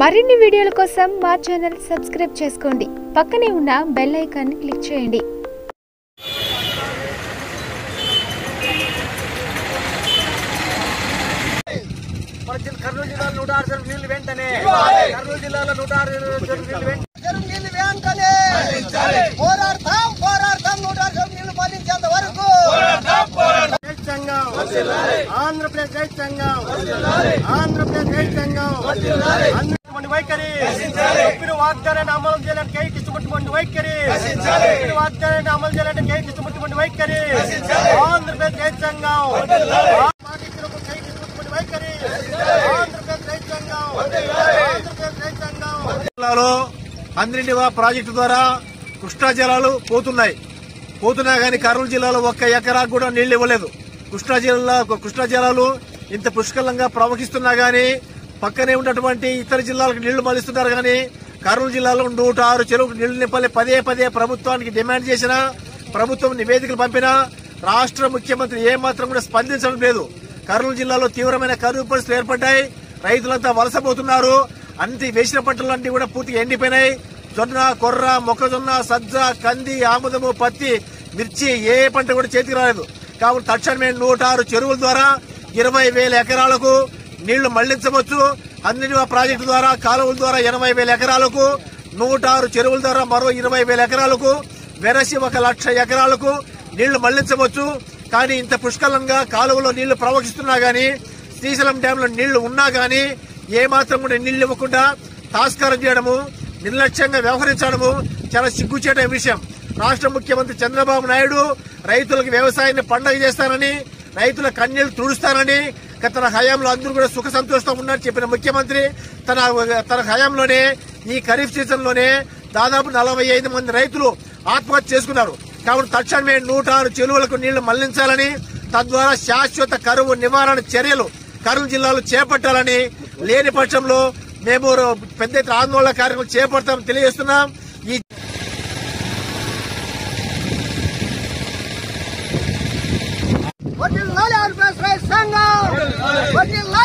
మరిన్ని వీడియోల కోసం మా ఛానల్ సబ్స్క్రైబ్ చేసుకోండి. పక్కనే ఉన్న బెల్ ఐకాన్ క్లిక్ చేయండి. కర్నూలు జిల్లాలో నూట ఆరు చెరువు నీళ్ళు వెంటనే. కర్నూలు జిల్లాలో నూట ఆరు చెరువు నీళ్ళు వెంటనే. చెరువు నీళ్ళు వెంటనే. పోరాడతాం పోరాడతాం నూట అరవై నీళ్ళు పాలించేంత వరకు. రైతు సంఘం ఆంధ్రప్రదేశ్ రైతు సంఘం ఆంధ్రప్రదేశ్ రైతు సంఘం వాగ్దానాన్ని అమలు చేయాలని కేక్ ఇష్టపడినటువంటి వైఖరి. వాగ్దానాన్ని అమలు చేయాలని కేక్ ఇష్టపడినటువంటి వైఖరి. ఆంధ్రప్రదేశ్ రైతు సంఘం పాటించినప్పుడు కేక్ ఇష్టపడినటువంటి వైఖరి. ఆంధ్రప్రదేశ్ రైతు సంఘం ఆంధ్రప్రదేశ్ రైతు సంఘం జిల్లాలో ప్రాజెక్టు ద్వారా కృష్ణా జలాలు పోతున్నాయి. పోతున్నా గానీ కర్నూలు జిల్లాలో ఒక్క ఎకరాకు కూడా నీళ్ళు ఇవ్వలేదు. కృష్ణా జిల్లా కృష్ణా జలాలు ఇంత పుష్కలంగా ప్రవహిస్తున్నా గానీ పక్కనే ఉన్నటువంటి ఇతర జిల్లాలకు నీళ్ళు మళ్ళిస్తున్నారు గానీ కర్నూలు జిల్లాలో నూట ఆరు చెరువుకు నీళ్ళు నింపాలి. పదే పదే ప్రభుత్వానికి డిమాండ్ చేసినా ప్రభుత్వం నివేదికలు పంపినా రాష్ట్ర ముఖ్యమంత్రి ఏమాత్రం కూడా స్పందించడం లేదు. కర్నూలు జిల్లాలో తీవ్రమైన కరువు పరిస్థితులు ఏర్పడ్డాయి. రైతులంతా వలసపోతున్నారు. అన్ని వేసిన పంటలన్నీ కూడా పూర్తిగా ఎండిపోయినాయి. జొన్న కొర్ర మొక్కజొన్న సజ్జ కంది ఆముదము పత్తి మిర్చి ఏ పంట కూడా చేతికి రాలేదు. కాబట్టి తక్షణమే నూట ఆరు చెరువుల ద్వారా ఇరవై వేల ఎకరాలకు నీళ్ళు మళ్ళించవచ్చు. అన్ని ప్రాజెక్టు ద్వారా కాలువల ద్వారా ఎనభై వేల ఎకరాలకు నూట ఆరు చెరువుల ద్వారా మరో ఇరవై వేల ఎకరాలకు వెరసి ఒక లక్ష ఎకరాలకు నీళ్ళు మళ్ళించవచ్చు. కానీ ఇంత పుష్కలంగా కాలువలో నీళ్ళు ప్రవహిస్తున్నా గానీ శ్రీశైలం డ్యాంలో నీళ్ళు ఉన్నా గానీ ఏమాత్రం కూడా నీళ్ళు ఇవ్వకుండా తాస్కారం చేయడము నిర్లక్ష్యంగా వ్యవహరించడము చాలా సిగ్గుచేట విషయం. రాష్ట్ర ముఖ్యమంత్రి చంద్రబాబు నాయుడు రైతులకు వ్యవసాయాన్ని పండగ చేస్తానని రైతుల కన్నీళ్ళు తుడుస్తానని తన హయాంలో అందరూ కూడా సుఖ సంతోషంగా ఉన్నారని చెప్పిన ముఖ్యమంత్రి తన తన హయాంలోనే ఈ ఖరీఫ్ సీజన్లోనే దాదాపు నలభై ఐదు మంది రైతులు ఆత్మహత్య చేసుకున్నారు. కాబట్టి తక్షణమే నూట ఆరు చెరువులకు నీళ్ళు మళ్ళించాలని తద్వారా శాశ్వత కరువు నివారణ చర్యలు కర్నూలు జిల్లాలో చేపట్టాలని లేని పక్షంలో మేము పెద్ద ఎత్తున ఆందోళన కార్యక్రమం చేపడతాం తెలియజేస్తున్నాం. ఆంధ్రప్రదేశ్ రైతు సంఘం. వడ్డిల్లాలి